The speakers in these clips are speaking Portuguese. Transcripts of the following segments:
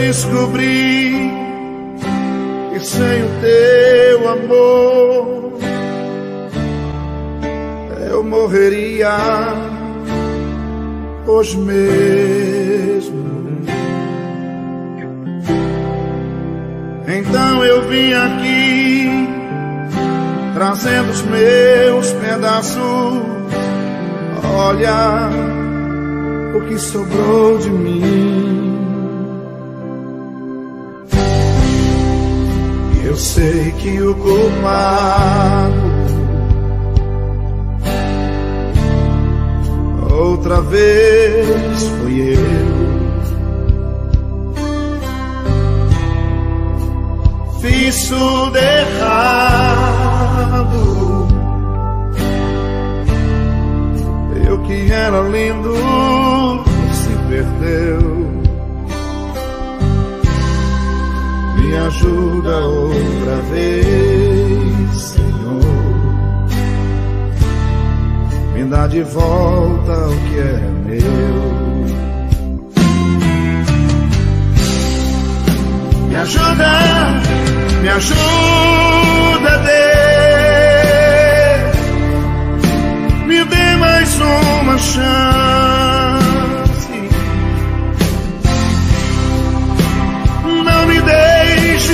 descobri que sem o teu amor eu morreria hoje mesmo. Então eu vim aqui trazendo os meus pedaços. Olha o que sobrou de mim. Sei que o culpado outra vez fui eu. Fiz tudo errado. Eu que era lindo se perdeu. Me ajuda outra vez, Senhor. Me dá de volta o que é meu. Me ajuda, me ajuda, Deus. Me dê mais uma chance.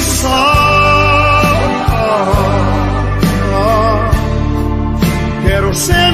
Deixe só. Quero ser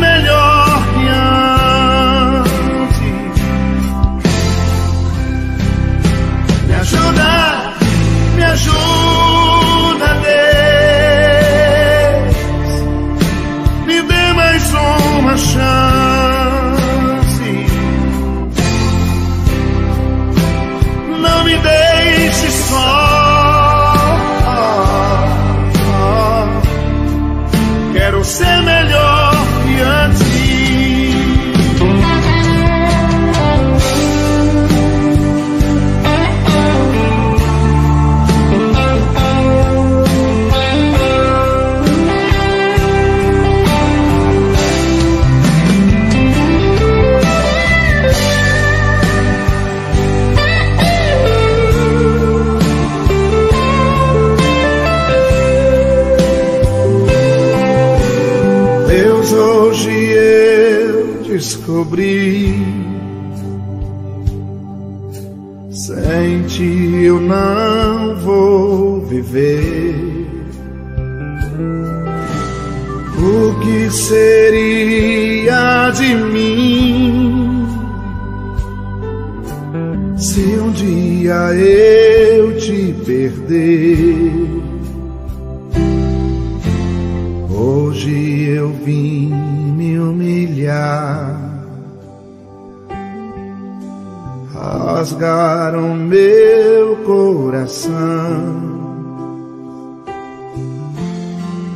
Sem ti eu não vou viver. O que seria de mim se um dia eu te perder? Rasgaram meu coração.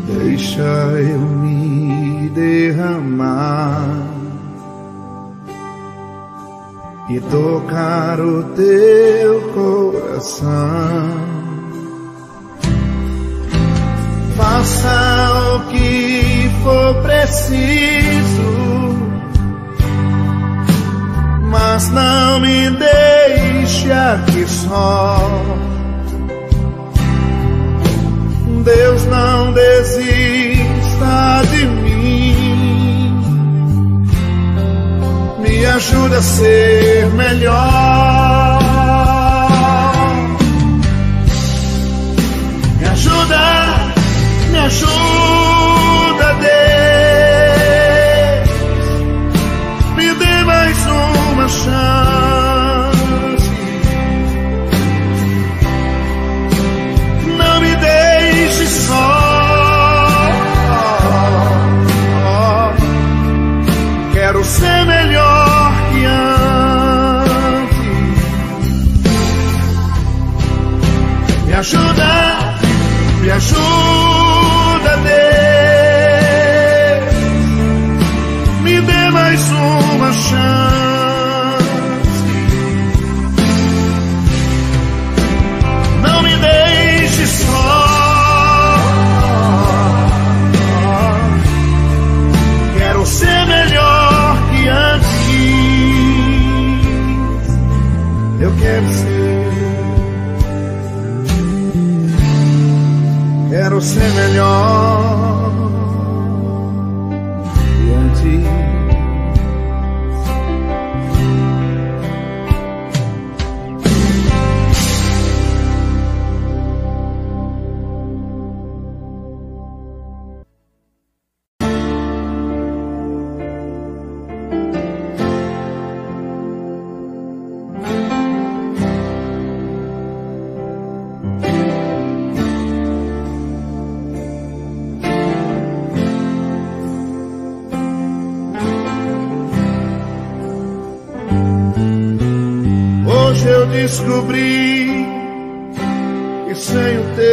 Deixa eu me derramar e tocar o teu coração. Faça o que for preciso, mas não me deixe aqui só. Deus não desista de mim, me ajuda a ser melhor.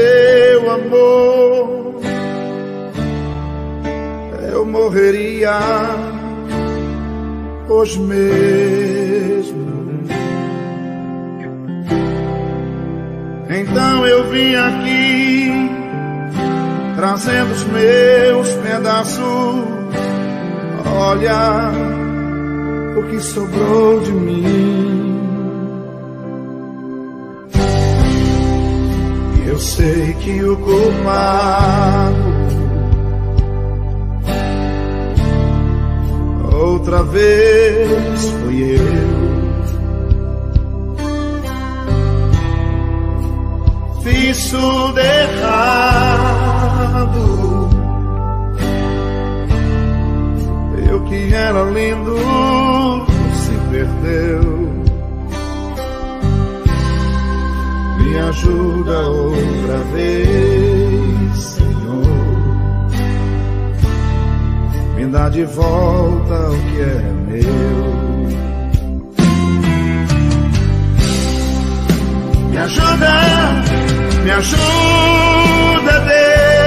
Teu amor eu morreria hoje mesmo. Então eu vim aqui trazendo os meus pedaços. Olha o que sobrou de mim. Sei que o culpado outra vez fui eu. Fiz tudo errado. Eu que era lindo se perdeu. Me ajuda outra vez, Senhor. Me dá de volta o que é meu. Me ajuda, me ajuda, Deus.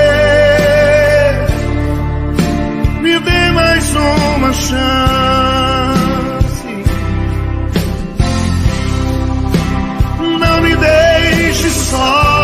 Me dê mais uma chance. Deixe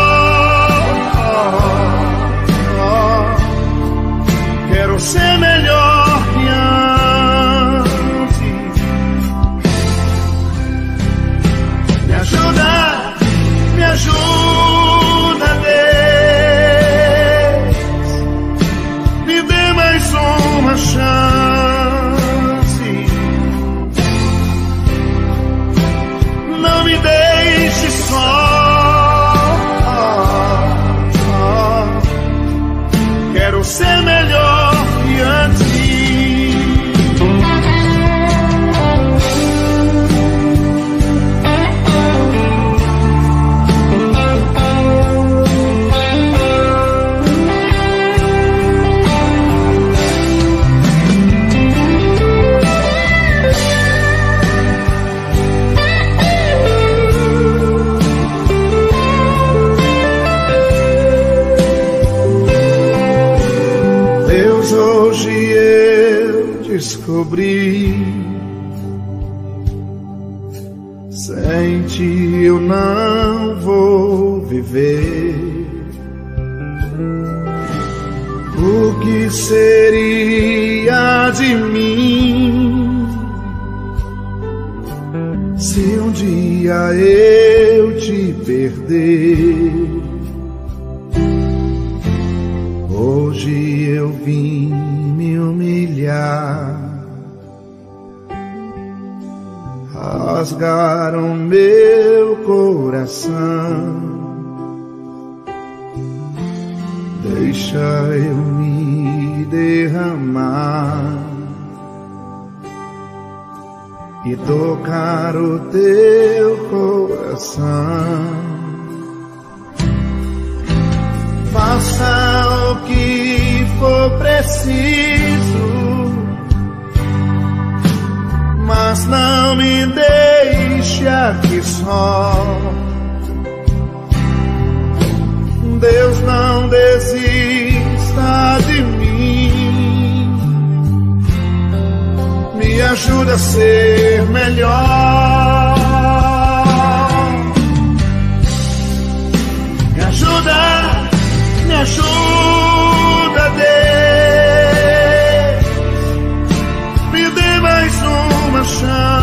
rasgaram meu coração. Deixa eu me derramar e tocar o teu coração. Faça o que for preciso, mas não me deixe aqui só. Deus não desista de mim, me ajuda a ser melhor. Me ajuda, me ajuda, Deus. Uma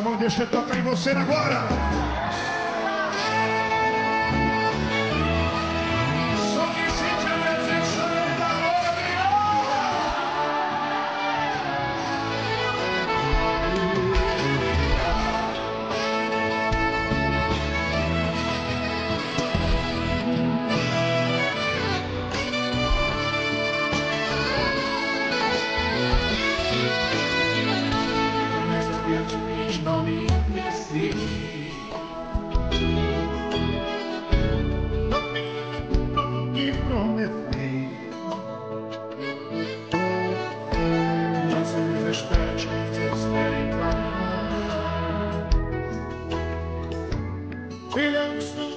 eu tocar em você agora. feelings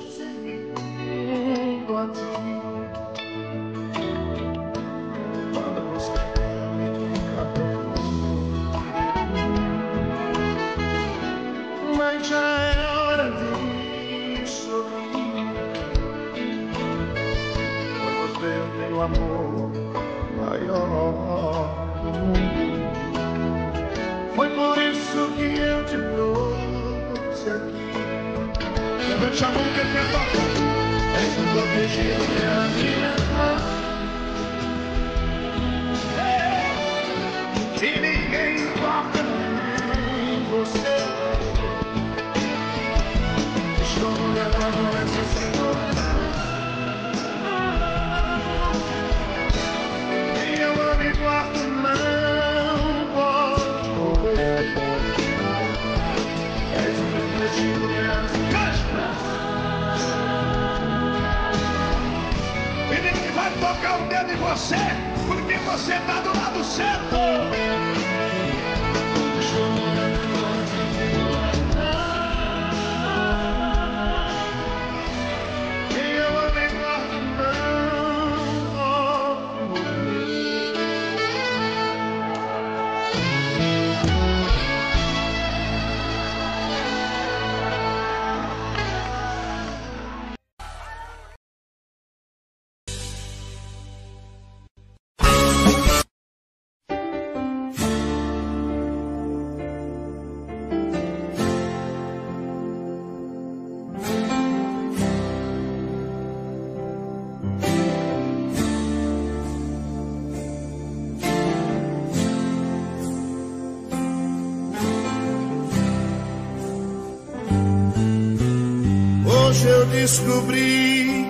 descobri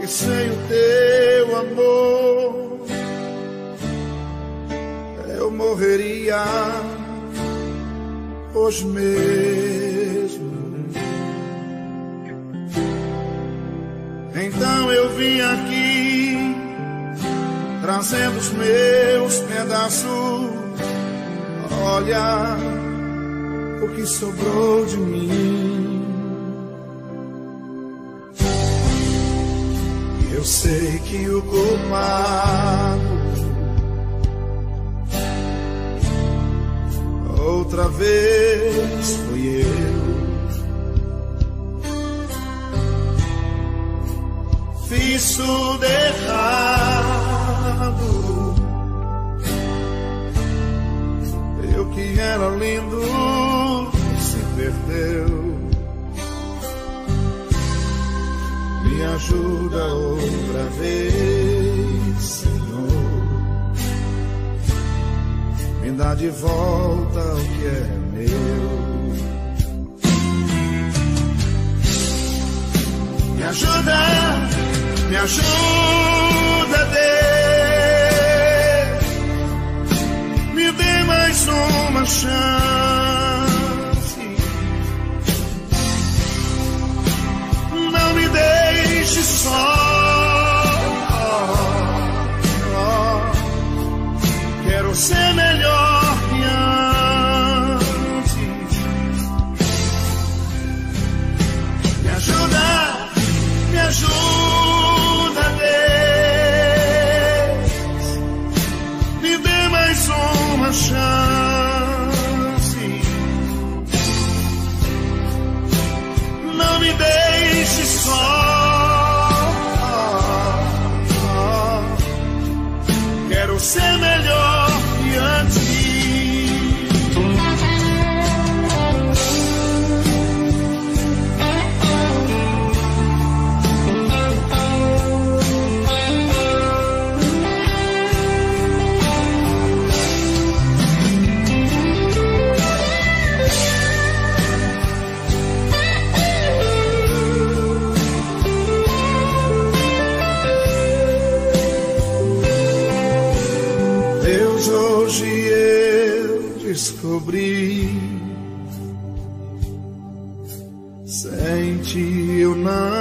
que sem o teu amor eu morreria hoje mesmo. Então eu vim aqui trazendo os meus pedaços. Olha o que sobrou de mim. Sei que o culpado outra vez, Senhor. Me dá de volta o que é meu. Me ajuda, me ajuda, Deus. Me dê mais uma chance. Não me dê deixe só. Quero ser melhor que antes. Me ajuda, me ajuda. Hoje eu descobri. Sem ti eu não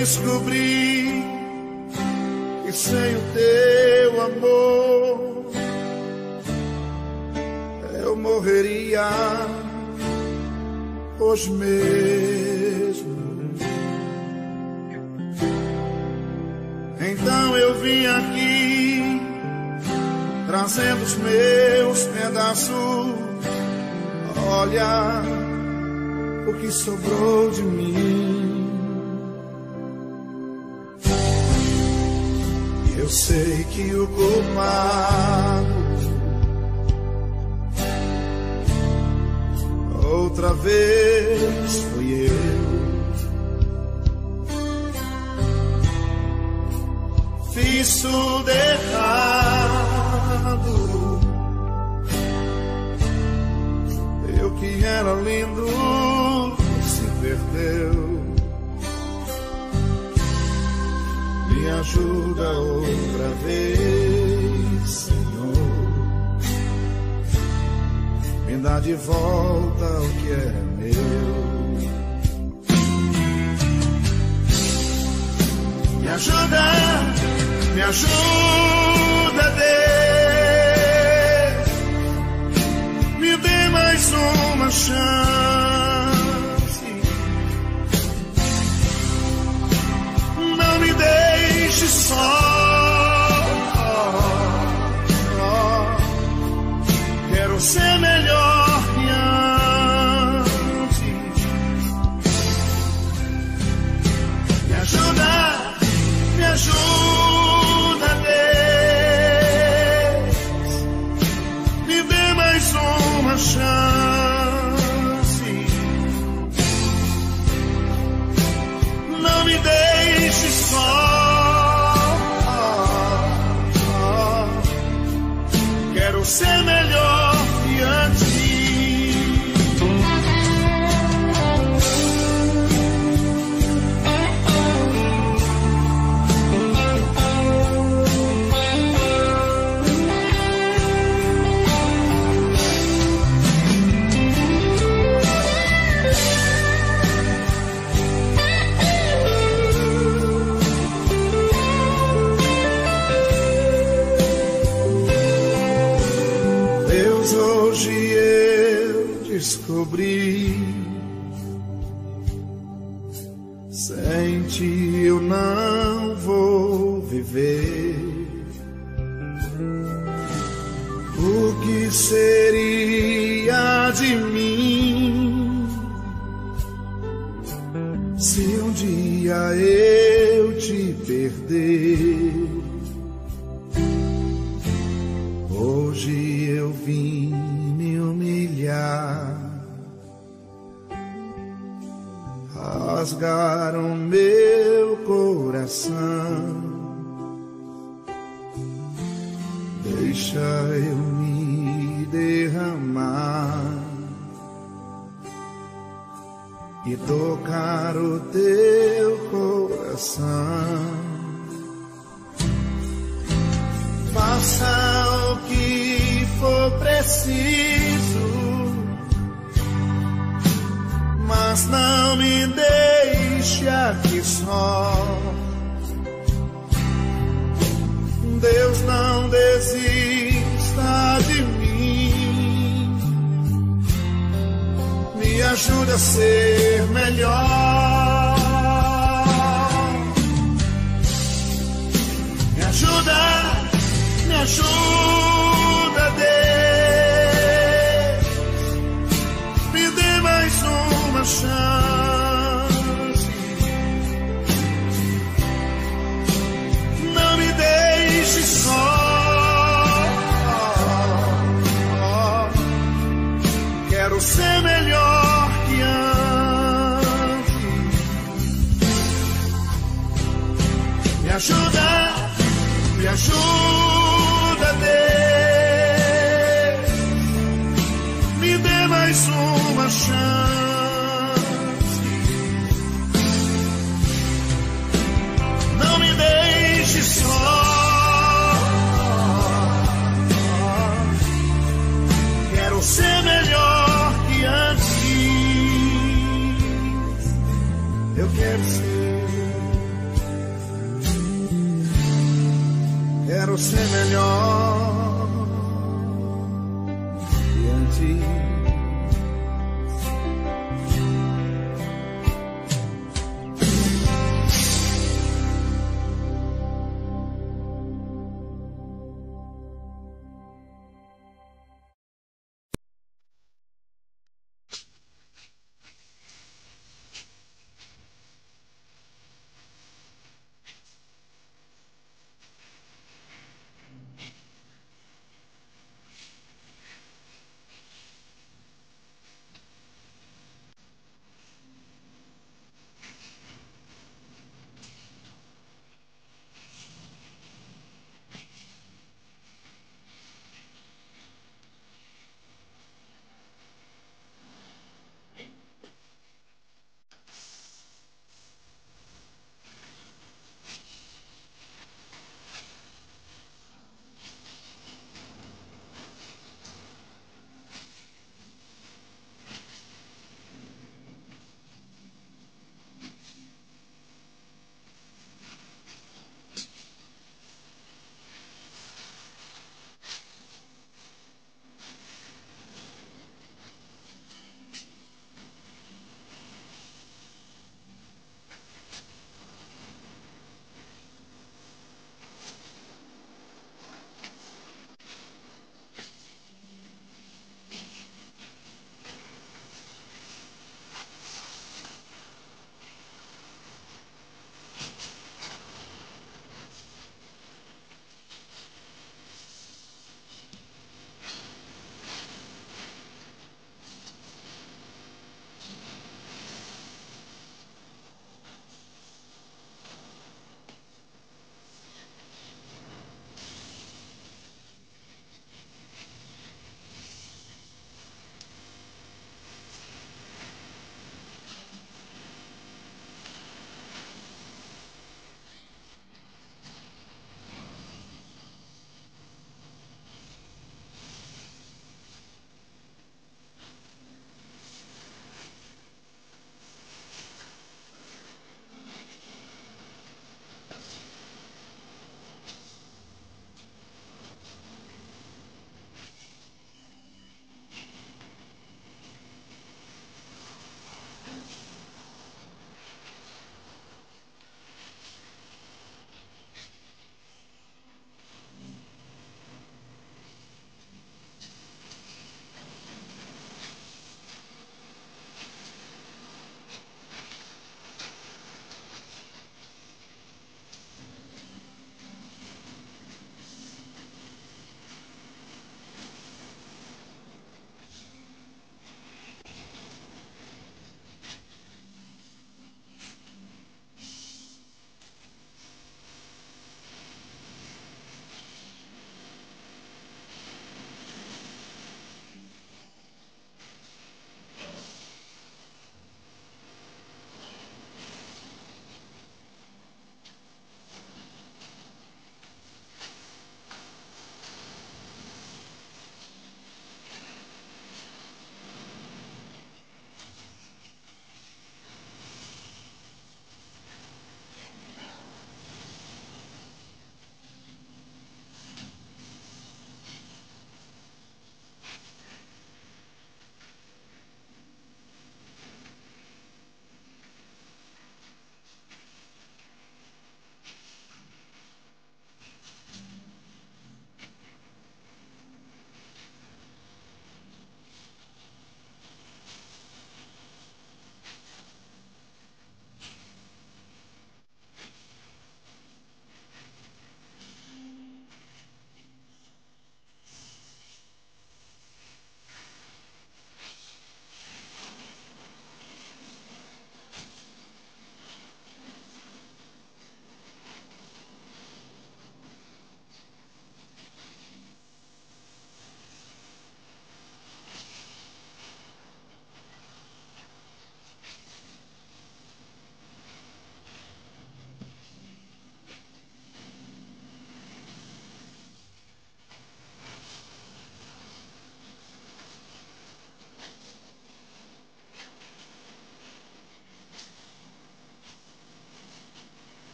descobri que sem o teu amor eu morreria hoje mesmo. Então eu vim aqui trazendo os meus pedaços. Olha o que sobrou de mim. sei que o culpado outra vez foi. ajuda outra vez, Senhor. Me dá de volta o que é meu. Me ajuda, me ajuda, Deus. Me dê mais uma chance. you song. sobre ajuda, me ajuda. Jesús.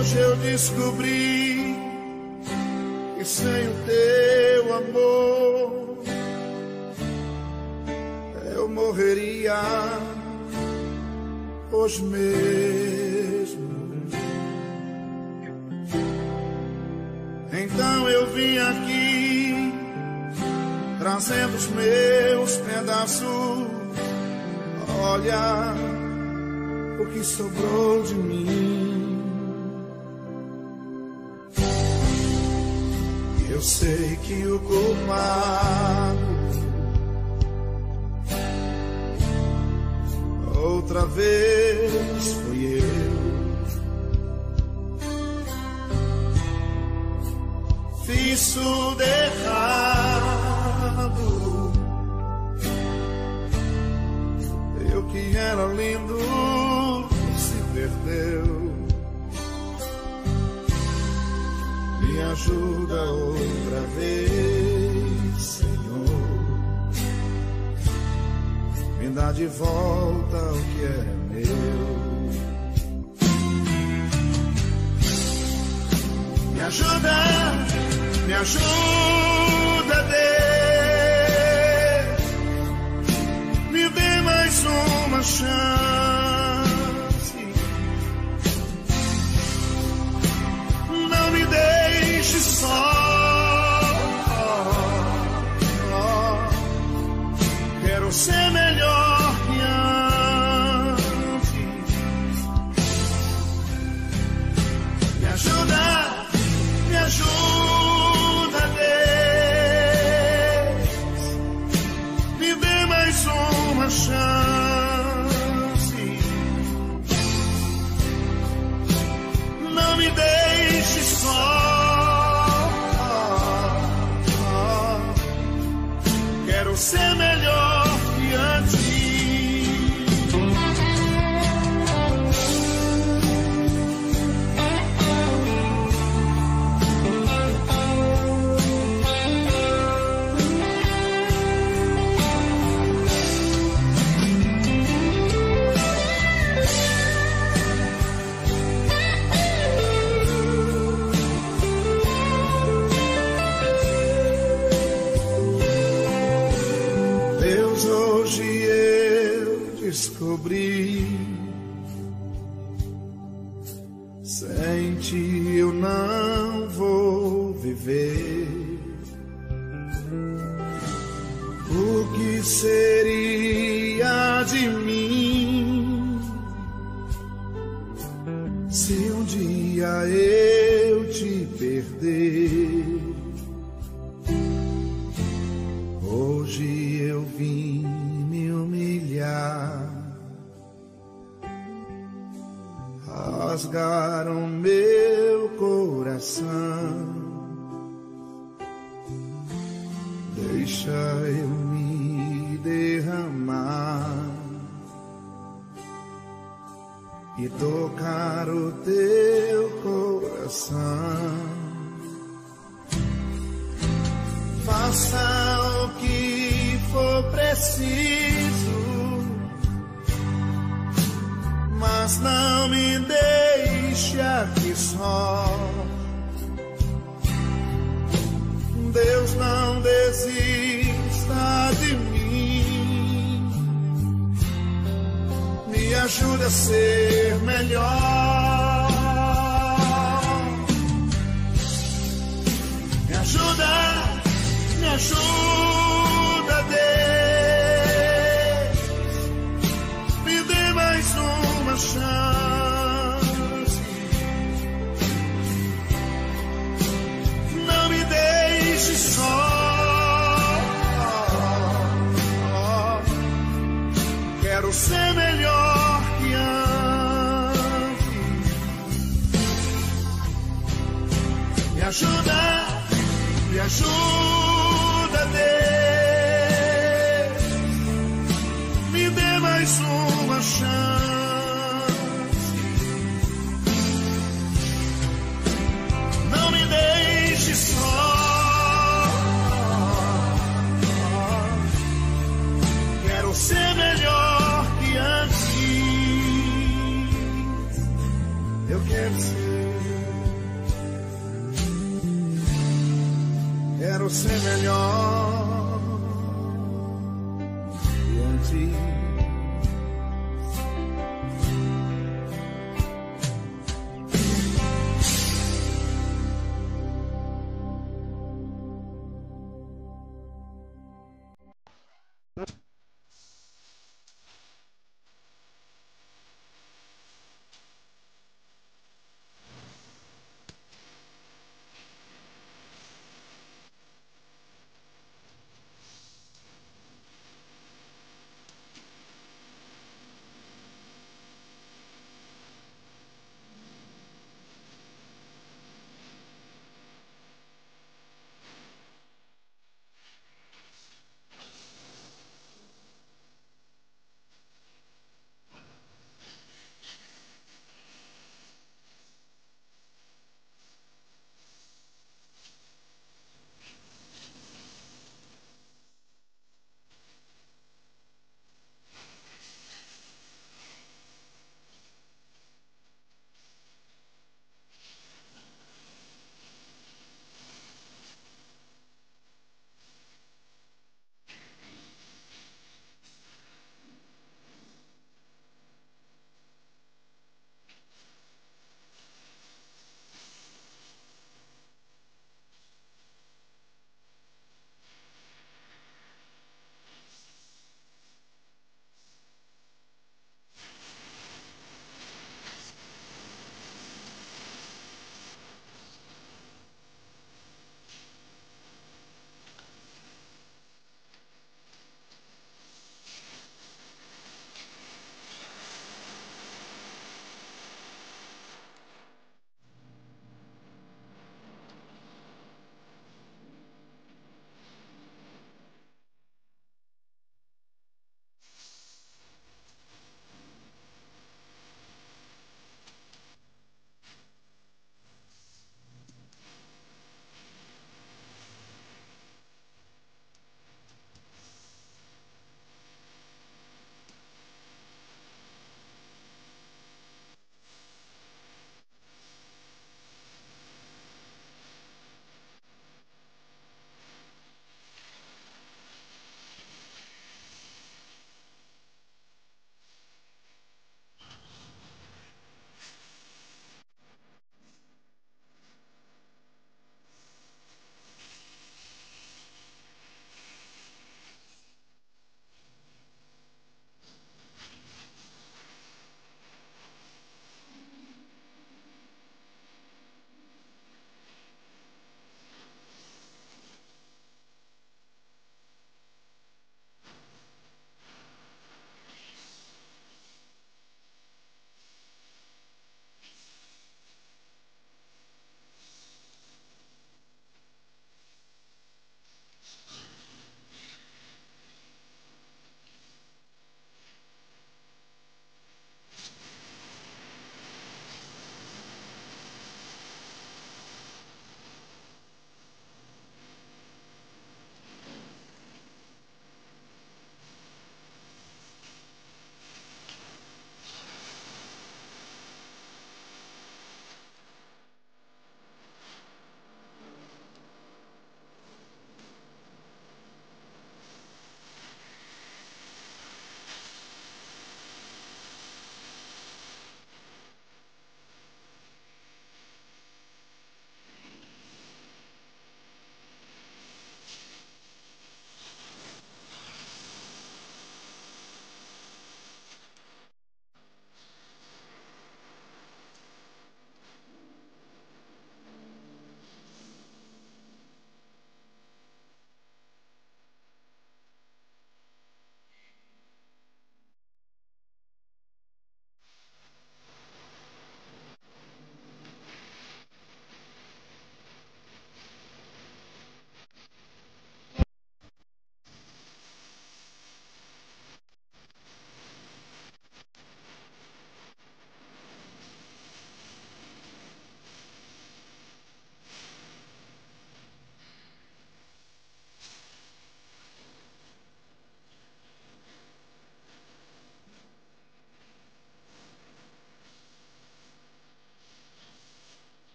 Hoje eu descobri que sem o teu amor eu morreria hoje mesmo. Então eu vim aqui trazendo os meus pedaços. Olha o que sobrou de mim. Eu sei que o culpado mim se um dia eu te perder? Hoje eu vim me humilhar, rasgaram meu coração. Deixa eu e tocar o teu coração. Faça o que for preciso, mas não me deixe aqui só. Deus não desista ajude a ser melhor. Me ajuda me ajuda, Deus. Me dê mais uma chance. Não me deixe só. Quero ser ajuda, me ajuda,